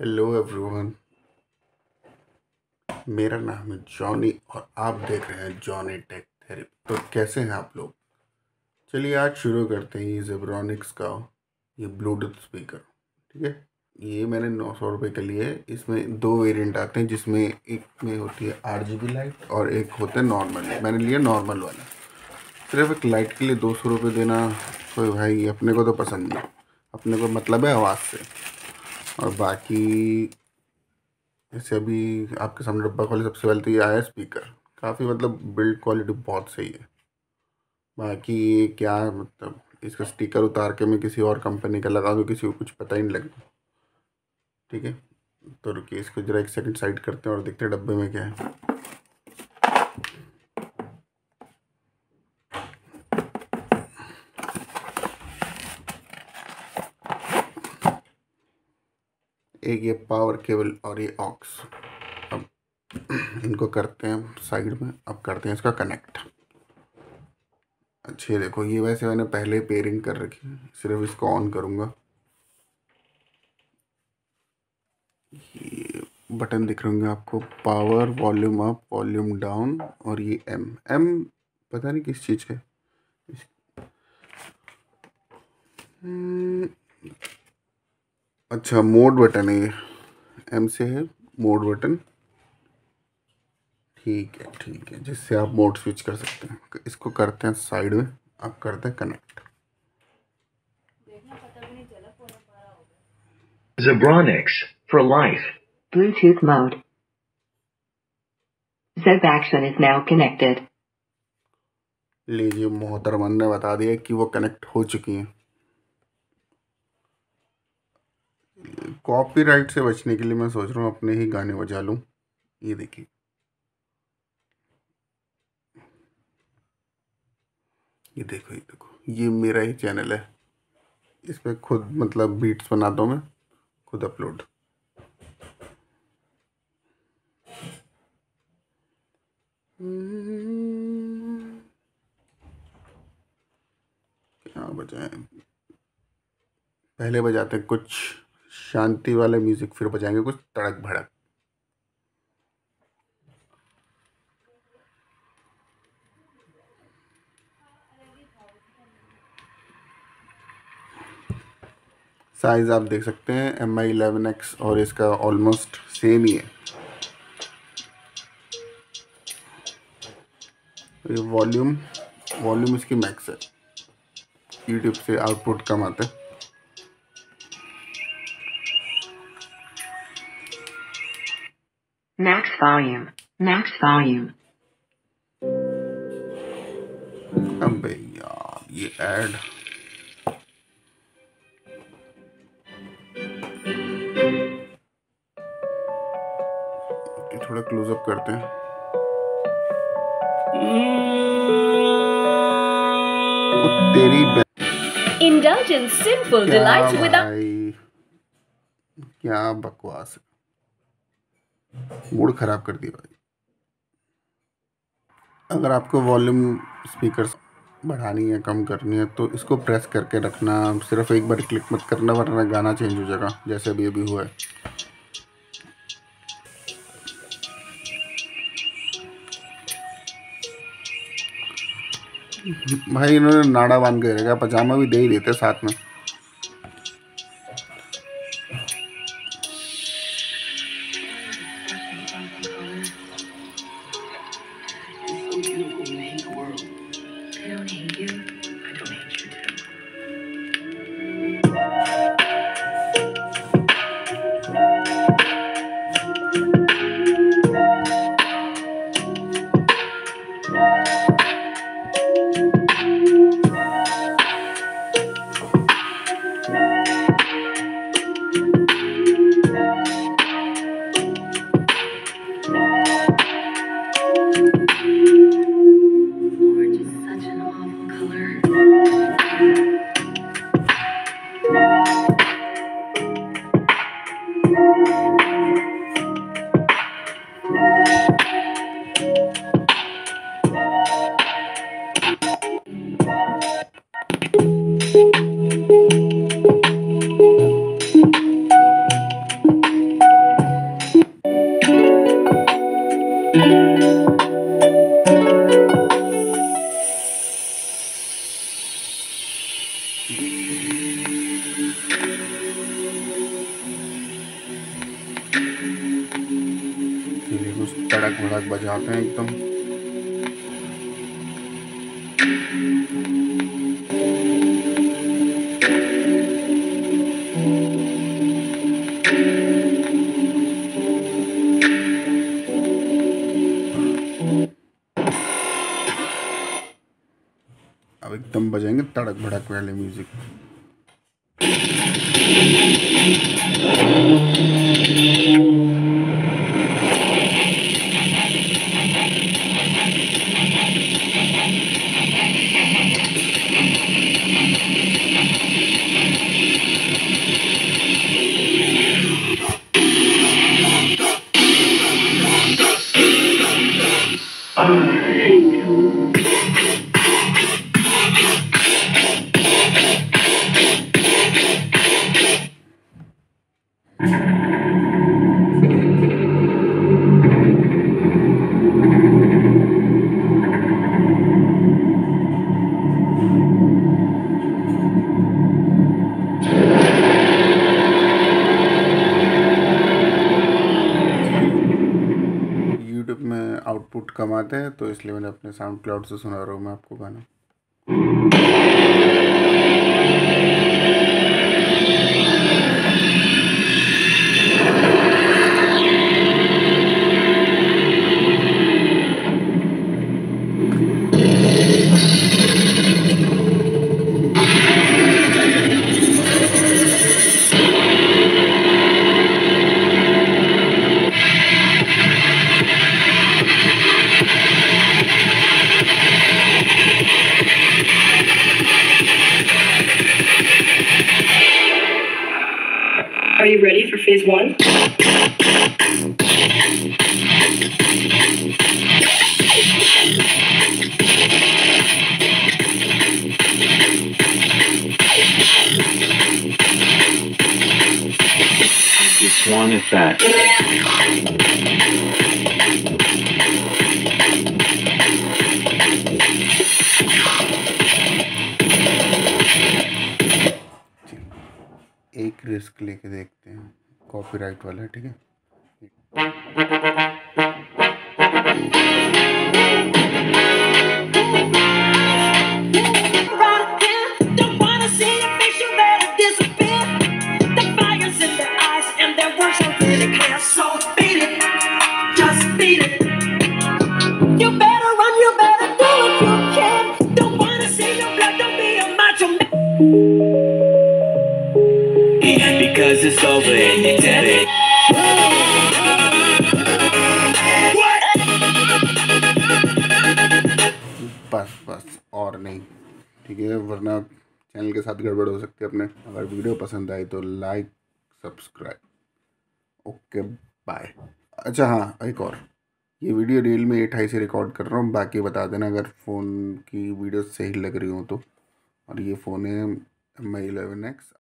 Hello everyone मेरा नाम है जॉनी और आप देख रहे हैं जॉनी टेक थेरेपी तो कैसे हैं आप लोग? चलिए आज शुरू करते हैं ये जेब्रॉनिक्स का, ये ब्लूटूथ स्पीकर ठीक है? ये मैंने नौ सौ रुपये का लिए इसमें दो वेरिएंट आते हैं जिसमें एक में होती है आठ जी बी लाइट और एक होता है नॉर्मल मैंने लिया नॉर्मल वाला। सिर्फ़ एक लाइट के लिए दो सौ रुपये देना कोई भाई अपने को तो पसंद नहीं। अपने को मतलब है आवाज़ से। और बाकी जैसे अभी आपके सामने डब्बा खोले सबसे पहले तो ये आया स्पीकर काफ़ी मतलब बिल्ड क्वालिटी बहुत सही है। बाकी ये क्या मतलब इसका स्टिकर उतार के मैं किसी और कंपनी का लगा दूँ किसी को कुछ पता ही नहीं लगे ठीक है? तो रुकिए, इसको जरा एक सेकंड साइड करते हैं और देखते हैं डब्बे में क्या है। एक ये पावर केबल और ये ऑक्स अब इनको करते हैं साइड में अब करते हैं इसका कनेक्ट अच्छे देखो ये वैसे मैंने पहले पेयरिंग कर रखी है सिर्फ़ इसको ऑन करूँगा। ये बटन दिख रहे होंगे आपको power volume up volume down और ये एम एम पता नहीं किस चीज़ है। हम्म, अच्छा मोड बटन है ये एम से है मोड बटन ठीक है ठीक है जिससे आप मोड स्विच कर सकते हैं इसको करते हैं साइड में आप करते हैं connect Zebronics for life. Bluetooth mode. Zeb Action is now connected. लीजिए मोहतरमन ने बता दिया कि वो कनेक्ट हो चुकी हैं कॉपीराइट से बचने के लिए मैं सोच रहा हूँ अपने ही गाने बजा लूँ। ये देखिए। ये देखो ये देखो। ये मेरा ही चैनल है। इस पर खुद मतलब बीट्स बनाता हूँ मैं। खुद अपलोड क्या बजाएँ? पहले बजाते कुछ। शांति वाले म्यूज़िक फिर बजाएँगे, कुछ तड़क भड़क। साइज़ आप देख सकते हैं एम आई इलेवन एक्स और इसका ऑलमोस्ट सेम ही है। ये वॉल्यूम वॉल्यूम इसकी मैक्स है। यूट्यूब से आउटपुट कम आता है। Max volume. Max volume. अबे यार ये ऐड थोड़ा क्लोजअप करते हैं ओ तेरी बे- Indulge in simple क्या delights without भाई क्या बकवास है मूड खराब कर दिया भाई। अगर आपको वॉल्यूम स्पीकर बढ़ानी है, कम करनी है तो इसको प्रेस करके रखना। सिर्फ़ एक बार क्लिक मत करना, वरना गाना चेंज हो जाएगा, जैसे अभी अभी हुआ है। भाई इन्होंने नाड़ा बाँध के रखा, पजामा भी दे ही देते साथ में। I don't need you. कुछ तड़क भड़क बजाते हैं एकदम। एकदम बजाएँगे तड़क भड़क वाले म्यूज़िक आउटपुट कम आते हैं तो इसलिए मैंने अपने साउंड क्लाउड से सुना रहा हूँ मैं आपको गाना। For one? Just wanted that. एक रिस्क लेके देखते हैं कॉपीराइट वाला ठीक है around here. Don't wanna see your face, you Cause it's over and you tell it. बस बस और नहीं। ठीक है वरना चैनल के साथ गड़बड़ हो सकती है अपने। अगर वीडियो पसंद आई तो लाइक सब्सक्राइब ओके बाय अच्छा हाँ एक और। ये वीडियो रील में एट हाई से रिकॉर्ड कर रहा हूँ बाकी बता देना अगर फ़ोन की वीडियो सही लग रही हो तो। और ये फ़ोन है एम आई एलेवन एक्स